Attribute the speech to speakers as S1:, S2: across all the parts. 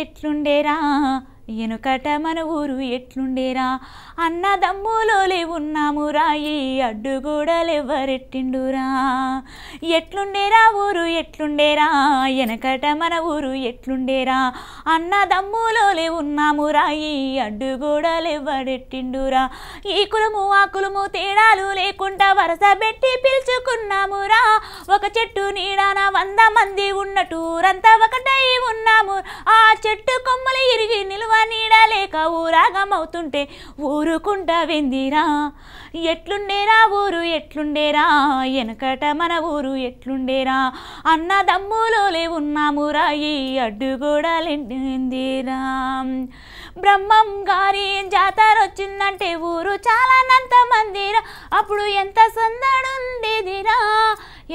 S1: ఎట్లుండేరా? ఎనుకట మన ఊరు ఎట్లుండేరా? అన్నదమ్ములోలే ఉన్నామురా ఈ అడ్డుగూడలెవ్వరెట్టిండురా? ఎట్లుండేరా ఊరు ఎట్లుండేరా? ఎనకట మన ఊరు ఎట్లుండేరా? అన్నదమ్ములోలే ఉన్నామురా ఈ అడ్డుగోడలెవ్వరెట్టిండురా? ఈ కులము ఆ కులము తేడాలు లేకుండా వరస పెట్టి పిలుచుకున్నామురా ఒక చెట్టు నీడాన వంద మంది ఉన్నటూరంతా ఒకటై ఉన్నాము. ఆ చెట్టు కొమ్మలు ఇరిగి నిలువ నీడలేక ఊరాగమవుతుంటే ఊరుకుంటా వెందిరా. ఎట్లుండేరా ఊరు ఎట్లుండేరా? వెనకట మన ఊరు ఎట్లుండేరా? అన్నదమ్ములోలే ఉన్నామురా ఈ లేందిరా బ్రహ్మం గారి జాతర వచ్చిందంటే ఊరు చాలా నంత మందిరా అప్పుడు ఎంత సందడుండేదిరా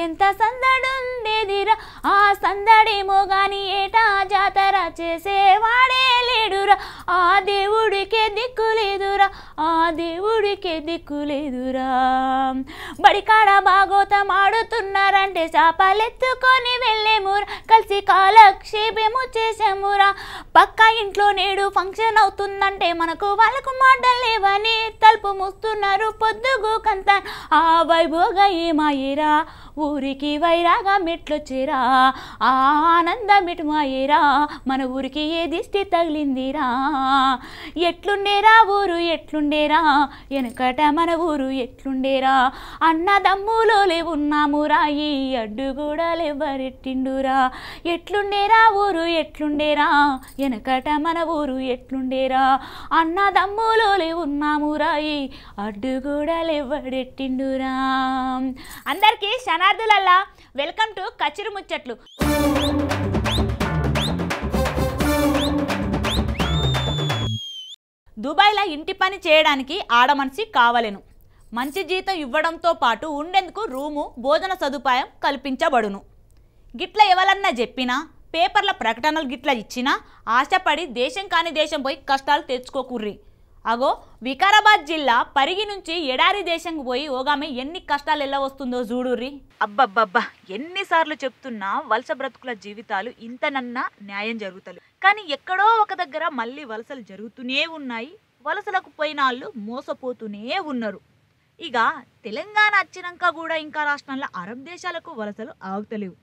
S1: ఎంత సందడుండేదిరా. ఆ సందడేమో గాని ఏటా జాతర చేసేవాడే లేడురా. ఆ దేవుడికే దిక్కు లేదురా ఆ దేవుడికే దిక్కు లేదురా. బడికాడ బాగోతం ఆడుతున్నారంటే చేపలెత్తుకొని వెళ్ళే కలిసి కాలక్షేపము చేసామురా పక్క ఇంట్లో నేడు ఫంక్షన్ అవుతుందంటే మనకు వాళ్ళకు మాటలు లేవని తలుపు మూస్తున్నారు పొద్దుగు కంత. ఆ వైభోగ ఏమాయిరా? ఊరికి వైరాగా మెట్లొచ్చిరా ఆ ఆనందం ఇటుమాయేరా మన ఊరికి ఏ దిష్టి తగిలిందిరా? ఎట్లుండేరా ఊరు ఎట్లుండేరా? వెనకట మన ఊరు ఎట్లుండేరా? అన్నదమ్ములోలే ఉన్నామురా ఈ అడ్డు కూడా లేవరెట్టిండురా ఎట్లుండేరా ఊరు ఎట్లుండేరా? వెనకట మన ఊరు ఎట్లుండేరా? అన్నదమ్ములోలే అడ్డు కూడా అడ్డుగూడలెవ్వడెట్టిండురా? అందరికీ శనార్థులల్లా వెల్కమ్ టు కచిరు ముచ్చట్లు. దుబాయ్లో ఇంటి పని చేయడానికి ఆడమనిషి కావలెను. మంచి జీతం ఇవ్వడంతో పాటు ఉండేందుకు రూము భోజన సదుపాయం కల్పించబడును. గిట్ల ఎవరన్నా చెప్పినా పేపర్ల ప్రకటనలు గిట్ల ఇచ్చినా ఆశపడి దేశం కాని దేశం పోయి కష్టాలు తెచ్చుకోకుర్రి. అగో వికారాబాద్ జిల్లా పరిగి నుంచి ఎడారి దేశంకు పోయి ఓగామె ఎన్ని కష్టాలు ఎలా వస్తుందో చూడుర్రి. అబ్బబ్బబ్బా ఎన్నిసార్లు చెప్తున్నా వలస బ్రతుకుల జీవితాలు ఇంతనన్నా న్యాయం జరుగుతలు. కానీ ఎక్కడో ఒక దగ్గర మళ్ళీ వలసలు జరుగుతూనే ఉన్నాయి. వలసలకు పోయిన వాళ్ళు మోసపోతూనే ఉన్నారు. ఇక తెలంగాణ వచ్చినాక కూడా ఇంకా రాష్ట్రంలో అరబ్ దేశాలకు వలసలు ఆగుతలేవు.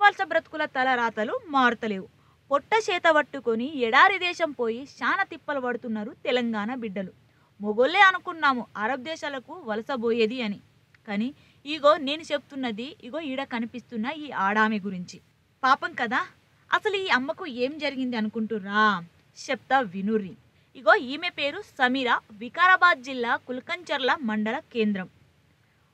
S1: వలస బ్రతుకుల తలరాతలు మారుతలేవు. పొట్ట చేత పట్టుకొని ఎడారి దేశం పోయి శాన తిప్పలు పడుతున్నారు తెలంగాణ బిడ్డలు. మొగోళ్ళే అనుకున్నాము అరబ్ దేశాలకు వలస పోయేది అని. కానీ ఇగో నేను చెప్తున్నది ఇగో ఈడ కనిపిస్తున్న ఈ ఆడామె గురించి. పాపం కదా? అసలు ఈ అమ్మకు ఏం జరిగింది అనుకుంటురా చెప్తా వినుర్రి. ఇగో ఈమె పేరు సమీర వికారాబాద్ జిల్లా కుల్కంచర్ల మండల కేంద్రం.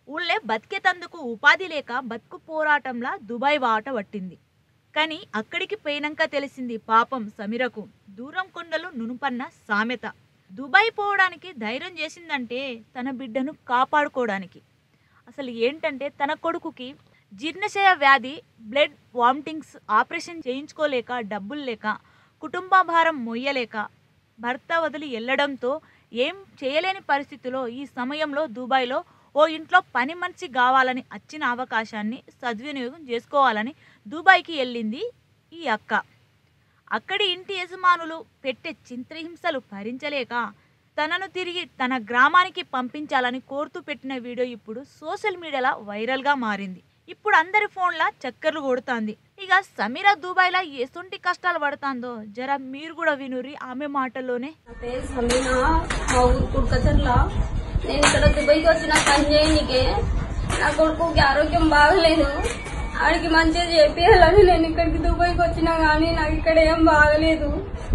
S1: ఊళ్ళే బతికేతందుకు ఉపాధి లేక బతుకు పోరాటంలా దుబాయ్ వాట పట్టింది. కానీ అక్కడికి పోయినాక తెలిసింది పాపం సమీరకు దూరం కొండలు నునుపన్న సామెత. దుబాయ్ పోవడానికి ధైర్యం చేసిందంటే తన బిడ్డను కాపాడుకోవడానికి. అసలు ఏంటంటే తన కొడుకుకి జీర్ణశయ వ్యాధి బ్లడ్ వామిటింగ్స్ ఆపరేషన్ చేయించుకోలేక డబ్బులు లేక కుటుంబ భారం మొయ్యలేక భర్త వదిలి వెళ్ళడంతో ఏం చేయలేని పరిస్థితిలో ఈ సమయంలో దుబాయ్లో ఓ ఇంట్లో పని మనిషి కావాలని వచ్చిన అవకాశాన్ని సద్వినియోగం చేసుకోవాలని దుబాయ్కి వెళ్ళింది ఈ అక్క. అక్కడి ఇంటి యజమానులు పెట్టే చింత్రహింసలు భరించలేక తనను తిరిగి తన గ్రామానికి పంపించాలని కోరుతూ పెట్టిన వీడియో ఇప్పుడు సోషల్ మీడియాలో వైరల్గా మారింది. ఇప్పుడు అందరి ఫోన్ల చక్కర్లు కొడుతాంది. ఇక సమీర దుబాయ్లో ఎసుంటి కష్టాలు పడుతుందో జర మీరు కూడా వినురి ఆమె మాటల్లోనే.
S2: నా పేరు మా ఊరు నేను ఇక్కడ దుబాయ్కి వచ్చిన పని నా కొడుకుకి ఆరోగ్యం బాగలేదు. ఆడికి మంచిగా చేపియాలని నేను ఇక్కడికి దుబాయ్కి వచ్చినా కానీ నాకు ఇక్కడ ఏం బాగలేదు.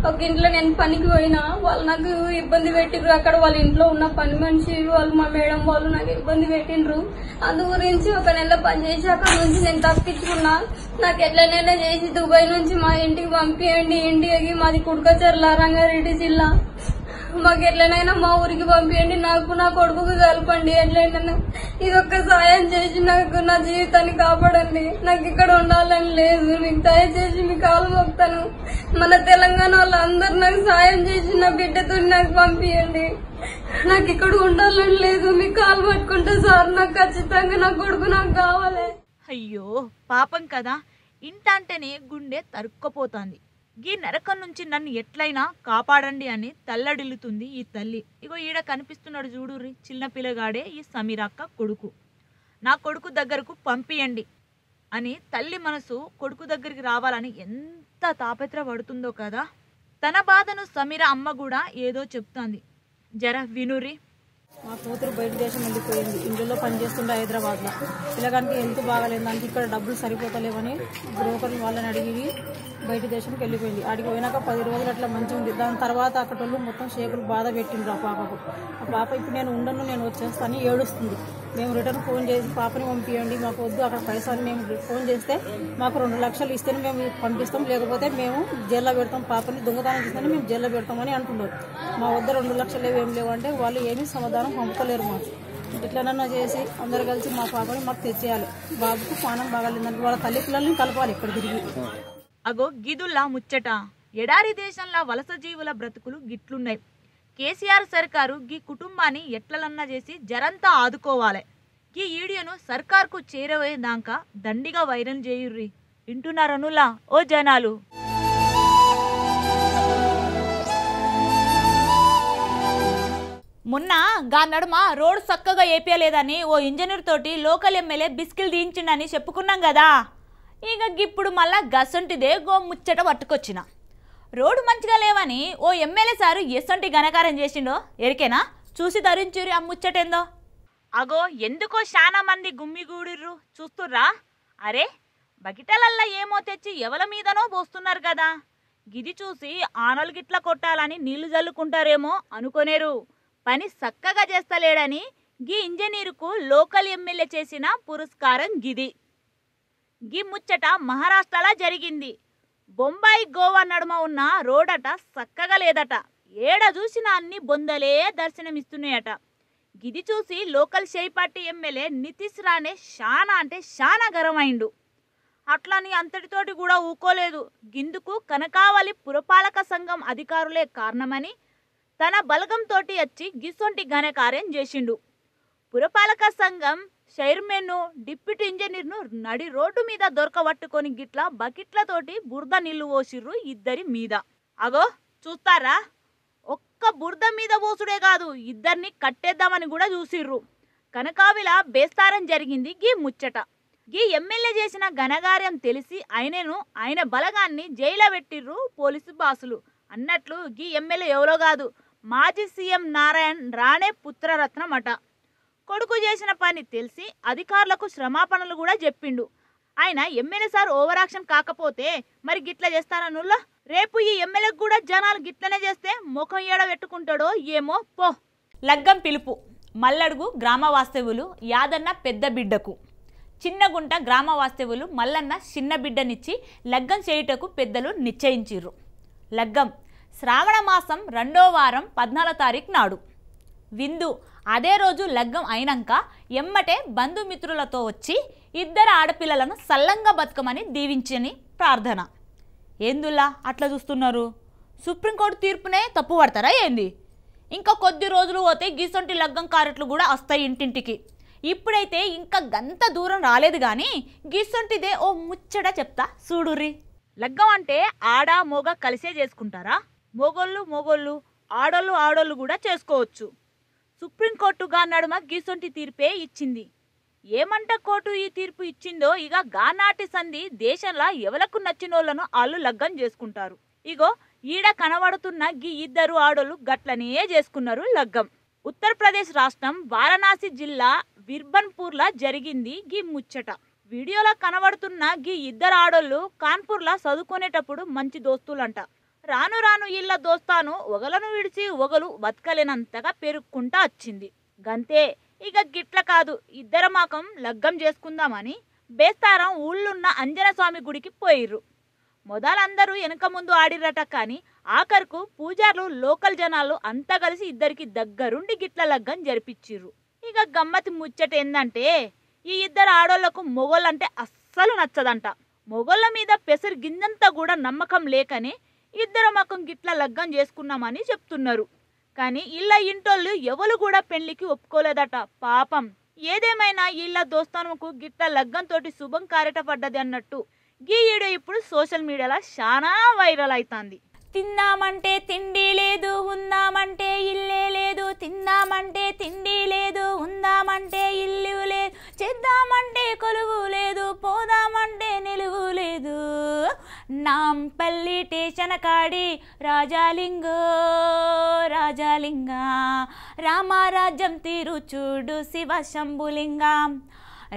S2: ఒక ఇంట్లో నేను పనికి పోయినా వాళ్ళు నాకు ఇబ్బంది పెట్టిండ్రు అక్కడ వాళ్ళ ఇంట్లో ఉన్న పని మనిషి వాళ్ళు మా మేడం వాళ్ళు నాకు ఇబ్బంది పెట్టిండ్రు. అందు గురించి ఒక నెల పని చేసి అక్కడ నుంచి నేను తప్పించుకున్నా. నాకు ఎట్లనైనా చేసి దుబాయ్ నుంచి మా ఇంటికి పంపియండి ఇంటికి మాది కుడ్కచర్ల రంగారెడ్డి జిల్లా. మాకు ఎట్లనైనా మా ఊరికి పంపించండి నాకు నా కొడుకుకి కలపండి ఎట్లయినా ఇది ఒక్క సాయం చేసి నాకు నా జీవితాన్ని కాపాడండి. నాకు ఇక్కడ ఉండాలని లేదు. మీకు దయచేసి మీ కాలు మొక్తాను మన తెలంగాణ వాళ్ళందరూ నాకు సాయం చేసి నా బిడ్డతో నాకు పంపించండి నాకు ఇక్కడ ఉండాలని లేదు. మీ కాలు పట్టుకుంటే సార్ నాకు ఖచ్చితంగా నా కొడుకు నాకు కావాలి.
S1: అయ్యో పాపం కదా. ఇంటంటేనే గుండె తరుక్కపోతాంది. గీ నరకం నుంచి నన్ను ఎట్లయినా కాపాడండి అని తల్లడిల్లుతుంది ఈ తల్లి. ఇగో ఈడ కనిపిస్తున్నాడు చూడుర్రి చిన్న పిల్లగాడే ఈ సమీరక్క కొడుకు. నా కొడుకు దగ్గరకు పంపియండి అని తల్లి మనసు కొడుకు దగ్గరికి రావాలని ఎంత తాపత్రపడుతుందో కదా. తన బాధను సమీర అమ్మ కూడా ఏదో చెప్తోంది. జర వినురి
S3: మా కూతురు బయట దేశం వెళ్ళిపోయింది ఇందులో పనిచేస్తుండే హైదరాబాద్లో. పిల్లగానికి హెల్త్ బాగాలేదు దానికి ఇక్కడ డబ్బులు సరిపోతలేవని బ్రోకర్ వాళ్ళని అడిగి బయట దేశంకి వెళ్ళిపోయింది. ఆడికి పోయినాక పది రోజులు అట్లా మంచిగా ఉంది. దాని తర్వాత అక్కడ వాళ్ళు మొత్తం షేకులు బాధ పెట్టిండ్రు ఆ పాపకు. ఆ పాప ఇప్పుడు నేను ఉండను నేను వచ్చేస్తాను ఏడుస్తుంది. మేము రిటర్న్ ఫోన్ చేసి పాపని పంపించండి మాకు వద్దు అక్కడ పైసలు మేము ఫోన్ చేస్తే మాకు రెండు లక్షలు ఇస్తేనే మేము పంపిస్తాం లేకపోతే మేము జైల్లో పెడతాం పాపని దొంగతనం చేస్తేనే మేము జైల్లో పెడతామని అంటున్నారు. మా వద్ద రెండు లక్షలు ఏమి ఏం లేవు అంటే వాళ్ళు ఏమీ సమాధానం పంపుతలేరు మాకు. ఎట్లనన్నా చేసి అందరు కలిసి మా పాపని మాకు తెచ్చేయాలి. బాబుకు పానం బాగాలేదంటే వాళ్ళ తల్లి పిల్లల్ని కలపాలి ఇక్కడ తిరిగి.
S1: అగో గిదుల్లా ముచ్చట. ఎడారి దేశంలో వలస జీవుల బ్రతుకులు గిట్లున్నాయి. కేసీఆర్ సర్కారు గీ కుటుంబాన్ని ఎట్లలన్నా చేసి జరంతా ఆదుకోవాలి. ఈ ఈడియోను సర్కార్కు చేరవేదాకా దండిగా వైరల్ చేయుర్రి. వింటున్నారనులా ఓ జనాలు. మొన్న గా నడుమ రోడ్ చక్కగా ఏపియలేదని ఓ ఇంజనీర్ తోటి లోకల్ ఎమ్మెల్యే బిస్కిల్ దించిండని చెప్పుకున్నాం కదా ఇక ఇప్పుడు మళ్ళా గసంటిదే గో ముచ్చట పట్టుకొచ్చిన. రోడ్డు మంచిగా లేవని ఓ ఎమ్మెల్యే సారు ఎసంటి ఘనకారం చేసిండో? ఎరికేనా? చూసి తరించురి ఆ ముచ్చటేందో? అగో ఎందుకో శానా మంది గుమ్మిగూడిర్రు? చూస్తుర్రా? అరే బకిటలల్లా ఏమో తెచ్చి ఎవల మీదనో పోస్తున్నారు కదా. గిది చూసి ఆనలు గిట్ల కొట్టాలని నీళ్ళు జల్లుకుంటారేమో అనుకోనేరు. పని చక్కగా చేస్తలేడని గీ ఇంజనీరుకు లోకల్ ఎమ్మెల్యే చేసిన పురస్కారం గిది. గీ ముచ్చట మహారాష్ట్రలా జరిగింది. బొంబాయి గోవా నడుమ ఉన్న రోడట చక్కగా లేదట. ఏడ చూసిన అన్ని బొందలే దర్శనమిస్తున్నాయట. గిది చూసి లోకల్ షేయ్ పార్టీ ఎమ్మెల్యే నితీష్ రాణే శానా అంటే శానా గరమైండు. అట్లని అంతటితోటి కూడా ఊకోలేదు. గిందుకు కనకావలి పురపాలక సంఘం అధికారులే కారణమని తన బలగంతోటి వచ్చి గిసొంటి ఘనకార్యం చేసిండు. పురపాలక సంఘం చైర్మన్ను డిప్యూటీ ఇంజనీర్ను నడి రోడ్డు మీద దొరకబట్టుకొని గిట్ల బకెట్లతోటి బురద నీళ్ళు పోసిర్రు ఇద్దరి మీద. అగో చూస్తారా? ఒక్క బురద మీద పోసుడే కాదు ఇద్దరిని కట్టేద్దామని కూడా చూసిర్రు. కనకావిల బేస్తారం జరిగింది గీ ముచ్చట. గీ ఎమ్మెల్యే చేసిన ఘనకార్యం తెలిసి ఆయనను ఆయన బలగాన్ని జైల్లో పెట్టిర్రు పోలీసు బాసులు. అన్నట్లు గీ ఎమ్మెల్యే ఎవరో కాదు మాజీ సీఎం నారాయణ్ రాణే పుత్రరత్నం అట కొడుకు చేసిన పని తెలిసి అధికారులకు శ్రమాపణలు కూడా చెప్పిండు. ఆయన ఎమ్మెల్యే సార్ ఓవర్ యాక్షన్ కాకపోతే మరి గిట్ల చేస్తారనుల్లా రేపు ఈ ఎమ్మెల్యేకి కూడా జనాలు గిట్లనే చేస్తే ముఖం ఏడ పెట్టుకుంటాడో ఏమో పో. లగ్గం పిలుపు. మల్లడుగు గ్రామ వాస్తవులు యాదన్న పెద్ద బిడ్డకు. చిన్నగుంట గ్రామ వాస్తవులు మల్లన్న చిన్న బిడ్డనిచ్చి లగ్గం చేయుటకు పెద్దలు నిశ్చయించిర్రు. లగ్గం. శ్రావణ మాసం రెండో వారం పద్నాలుగో తారీఖు నాడు. విందు. అదే రోజు లగ్గం అయినాక ఎమ్మటే బంధుమిత్రులతో వచ్చి ఇద్దరు ఆడపిల్లలను సల్లంగా బతుకమని దీవించని ప్రార్థన. ఏందులా అట్లా చూస్తున్నారు? సుప్రీంకోర్టు తీర్పునే తప్పు పడతారా ఏంది? ఇంకా కొద్ది రోజులు పోతే గీసొంటి లగ్గం కారెట్లు కూడా వస్తాయి ఇంటింటికి. ఇప్పుడైతే ఇంకా గంత దూరం రాలేదు కానీ గీసొంటిదే ఓ ముచ్చట చెప్తా చూడుర్రి. లగ్గం అంటే ఆడ మోగ కలిసే చేసుకుంటారా? మొగోళ్ళు మొగోళ్ళు ఆడోళ్ళు ఆడోళ్ళు కూడా చేసుకోవచ్చు. సుప్రీంకోర్టుగా నడుమ గీసొంటి తీర్పే ఇచ్చింది. ఏమంట కోర్టు ఈ తీర్పు ఇచ్చిందో? ఇక గానాటి సంధి దేశంలో ఎవలకు నచ్చినోళ్ళను వాళ్ళు లగ్గం చేసుకుంటారు. ఇగో ఈడ కనబడుతున్న గీ ఇద్దరు ఆడోళ్ళు గట్లనే చేసుకున్నారు లగ్గం. ఉత్తరప్రదేశ్ రాష్ట్రం వారణాసి జిల్లా విర్బన్పూర్లా జరిగింది గీ ముచ్చట. వీడియోలో కనబడుతున్న గీ ఇద్దరు ఆడోళ్ళు కాన్పూర్లా చదువుకునేటప్పుడు మంచి దోస్తులంట. రాను రాను ఇళ్ళ దోస్తాను ఒగలను విడిచి ఒగలు బతకలేనంతగా పెరుక్కుంటా వచ్చింది గంతే ఇక గిట్ల కాదు ఇద్దరు మాకం లగ్గం చేసుకుందామని బేస్తారం ఊళ్ళున్న అంజన స్వామి గుడికి పోయిర్రు. మొదలందరూ వెనక ముందు ఆడిరట కానీ ఆఖరుకు పూజార్లు లోకల్ జనాలు అంతా కలిసి ఇద్దరికి దగ్గరుండి గిట్ల లగ్గం జరిపించిర్రు ఇక గమ్మతి ముచ్చట ఏందంటే ఈ ఇద్దరు ఆడోళ్ళకు మొగోళ్ళంటే అస్సలు నచ్చదంట. మొగోళ్ళ మీద పెసరు గింజంతా కూడా నమ్మకం లేకనే ఇద్దరు మకం గిట్ల లగ్గం చేసుకున్నామని చెప్తున్నారు. కానీ ఇళ్ళ ఇంటోళ్ళు ఎవరు కూడా పెళ్ళికి ఒప్పుకోలేదట. పాపం. ఏదేమైనా ఇళ్ళ దోస్తానుకు గిట్ల లగ్గంతోటి శుభం కారెట పడ్డది అన్నట్టు. గీ వీడియో ఇప్పుడు సోషల్ మీడియాలో చాలా వైరల్ అవుతుంది తిందామంటే తిండి లేదు ఉందామంటే ఇల్లే లేదు. తిందామంటే తిండి లేదు ఉందామంటే ఇల్లు లేదు. చేద్దామంటే కొలువు లేదు పోదామంటే నిలువు లేదు. నాంపల్లి టేషన్ కాడి రాజాలింగో రాజాలింగ. రామారాజ్యం తిరుచూడు శివ శంభులింగ.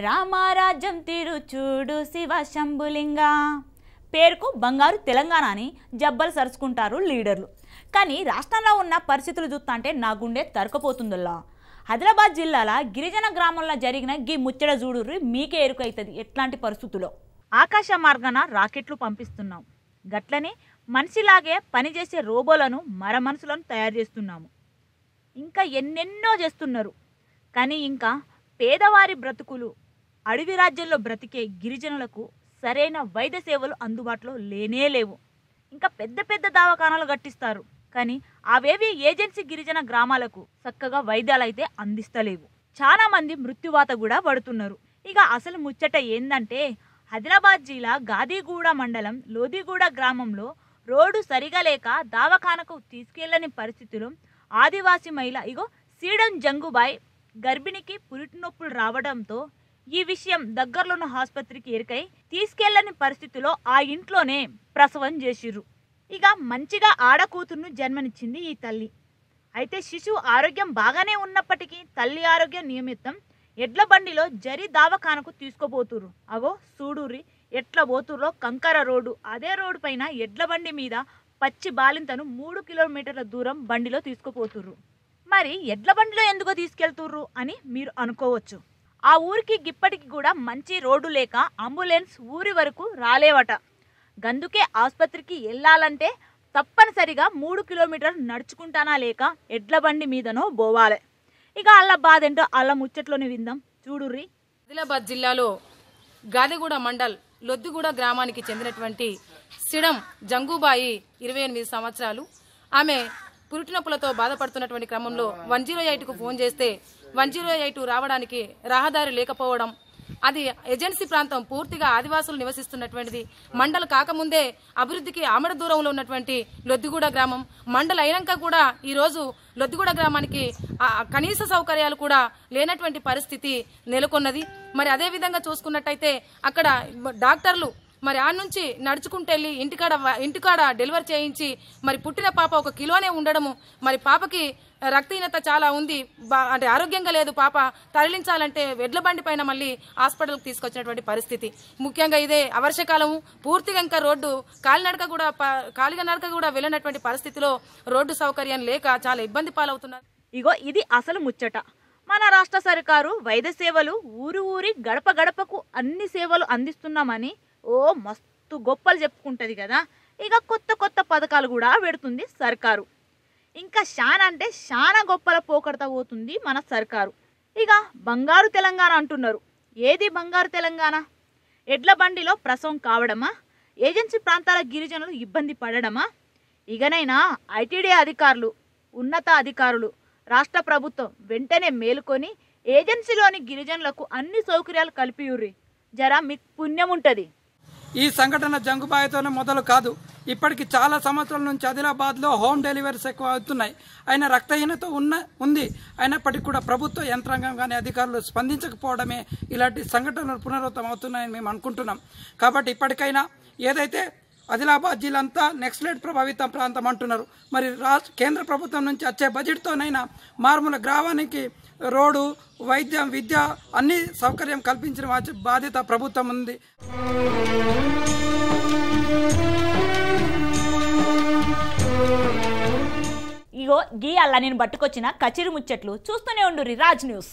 S1: రామారాజ్యం తిరుచూడు శివ శంభులింగ. పేరుకు బంగారు తెలంగాణ అని జబ్బలు సరుచుకుంటారు లీడర్లు. కానీ రాష్ట్రంలో ఉన్న పరిస్థితులు చూస్తుంటే నా గుండె తరకపోతుందల్లా ఆదిలాబాద్ జిల్లాల గిరిజన గ్రామంలో జరిగిన గీ ముచ్చట చూడుర్రి మీకే ఎరుకైతుంది ఎట్లాంటి పరిస్థితుల్లో ఆకాశ మార్గాన రాకెట్లు పంపిస్తున్నాం. గట్లనే మనిషిలాగే పనిచేసే రోబోలను మర మనుషులను తయారు చేస్తున్నాము. ఇంకా ఎన్నెన్నో చేస్తున్నారు. కానీ ఇంకా పేదవారి బ్రతుకులు అడవి రాజ్యంలో బ్రతికే గిరిజనులకు సరైన వైద్య సేవలు అందుబాటులో లేనే లేవు. ఇంకా పెద్ద పెద్ద దవాఖానాలు కట్టిస్తారు. కానీ అవేవి ఏజెన్సీ గిరిజన గ్రామాలకు చక్కగా వైద్యాలు అయితే అందిస్తలేవు చాలామంది మృత్యువాత కూడా పడుతున్నారు. ఇక అసలు ముచ్చట ఏందంటే ఆదిలాబాద్ జిల్లా గాదిగూడ మండలం లోదిగూడ గ్రామంలో రోడ్డు సరిగా లేక దావఖానకు తీసుకెళ్ళని పరిస్థితిలో ఆదివాసీ మహిళ ఇగో సీడం జంగుబాయ్ గర్భిణికి పురిటి నొప్పులు రావడంతో ఈ విషయం దగ్గరలో ఆసుపత్రికి ఎరికై తీసుకెళ్ళని పరిస్థితిలో ఆ ఇంట్లోనే ప్రసవం చేసిర్రు. ఇక మంచిగా ఆడకూతురును జన్మనిచ్చింది ఈ తల్లి. అయితే శిశువు ఆరోగ్యం బాగానే ఉన్నప్పటికీ తల్లి ఆరోగ్య నియమితం ఎడ్ల బండిలో జరి దావఖానకు తీసుకుపోతుర్రు. అగో సూడూరి ఎట్ల పోతుర్రో కంకర రోడ్డు. అదే రోడ్డు పైన ఎడ్ల బండి మీద పచ్చి బాలింతను మూడు కిలోమీటర్ల దూరం బండిలో తీసుకుపోతుర్రు. మరి ఎడ్ల బండిలో ఎందుకు తీసుకెళ్తుర్రు అని మీరు అనుకోవచ్చు. ఆ ఊరికి గిప్పటికి కూడా మంచి రోడ్డు లేక అంబులెన్స్ ఊరి వరకు రాలేవట. గందుకే ఆసుపత్రికి వెళ్ళాలంటే తప్పనిసరిగా మూడు కిలోమీటర్లు నడుచుకుంటానా లేక ఎడ్ల బండి మీదనో పోవాలి ఇక అల్ల బాధ ఏంటో అల్ల ముచ్చట్లోనే విందాం. చూడుర్రి
S4: ఆదిలాబాద్ జిల్లాలో గాదిగూడ మండల్ లొద్దుగూడ గ్రామానికి చెందినటువంటి సిడం జంగుబాయి ఇరవై ఎనిమిది సంవత్సరాలు. ఆమె పురిటినొప్పులతో బాధపడుతున్నటువంటి క్రమంలో వన్ జీరో ఎయిట్కు ఫోన్ చేస్తే వన్ జీరో ఎయిట్ రావడానికి రహదారి లేకపోవడం. అది ఏజెన్సీ ప్రాంతం పూర్తిగా ఆదివాసులు నివసిస్తున్నటువంటిది. మండల కాకముందే అభివృద్ధికి ఆమడ దూరంలో ఉన్నటువంటి లొద్దిగూడ గ్రామం. మండల అయినాక కూడా ఈరోజు లొద్దిగూడ గ్రామానికి కనీస సౌకర్యాలు కూడా లేనటువంటి పరిస్థితి నెలకొన్నది. మరి అదే విధంగా చూసుకున్నట్టయితే అక్కడ డాక్టర్లు మరి ఆ నుంచి నడుచుకుంటూ వెళ్ళి ఇంటికాడ ఇంటికాడ డెలివరీ చేయించి మరి పుట్టిన పాప ఒక కిలోనే ఉండడము. మరి పాపకి రక్తహీనత చాలా ఉంది. బా- అంటే ఆరోగ్యంగా లేదు పాప. తరలించాలంటే వెడ్ల బండి పైన మళ్ళీ హాస్పిటల్కి తీసుకొచ్చినటువంటి పరిస్థితి. ముఖ్యంగా ఇదే అవర్షకాలము. పూర్తిగా ఇంకా రోడ్డు కాలినడక కూడా ప- కాలిగా నడక కూడా వెళ్ళినటువంటి పరిస్థితిలో రోడ్డు సౌకర్యం లేక చాలా ఇబ్బంది పాలవుతున్నారు.
S1: ఇగో ఇది అసలు ముచ్చట. మన రాష్ట్ర సర్కారు వైద్య సేవలు ఊరు ఊరి గడప గడపకు అన్ని సేవలు అందిస్తున్నామని ఓ మస్తు గొప్పలు చెప్పుకుంటది కదా. ఇక కొత్త కొత్త పథకాలు కూడా పెడుతుంది సర్కారు. ఇంకా శాన అంటే శానా గొప్పల పోకడత పోతుంది మన సర్కారు. ఇక బంగారు తెలంగాణ అంటున్నారు. ఏది బంగారు తెలంగాణ? ఎడ్ల బండిలో ప్రసవం కావడమా? ఏజెన్సీ ప్రాంతాల గిరిజనులు ఇబ్బంది పడడమా? ఇకనైనా ఐటీడీ అధికారులు ఉన్నత అధికారులు రాష్ట్ర ప్రభుత్వం వెంటనే మేలుకొని ఏజెన్సీలోని గిరిజనులకు అన్ని సౌకర్యాలు కల్పియుర్రి. జరా మీకు పుణ్యం ఉంటుంది
S5: ఈ సంఘటన జంగుబాయితోనే మొదలు కాదు ఇప్పటికి చాలా సంవత్సరాల నుంచి ఆదిలాబాద్లో హోమ్ డెలివరీస్ ఎక్కువ అవుతున్నాయి. ఆయన రక్తహీనత ఉన్న ఉంది. అయినప్పటికీ కూడా ప్రభుత్వ యంత్రాంగం కానీ అధికారులు స్పందించకపోవడమే ఇలాంటి సంఘటనలు పునరావృతం అవుతున్నాయని మేము అనుకుంటున్నాం. కాబట్టి ఇప్పటికైనా ఏదైతే ఆదిలాబాద్ జిల్లా అంతా నెక్స్లెట్ ప్రభావిత ప్రాంతం అంటున్నారు మరి రాష్ట్ర కేంద్ర ప్రభుత్వం నుంచి వచ్చే బడ్జెట్తోనైనా మారుమూల గ్రామానికి రోడ్డు వైద్యం విద్య అన్ని సౌకర్యం కల్పించిన బాధ్యత ప్రభుత్వం ఉంది.
S1: ఇగో గీ అలా నేను పట్టుకొచ్చిన కచిరి ముచ్చట్లు చూస్తూనే ఉండు రాజ్ న్యూస్.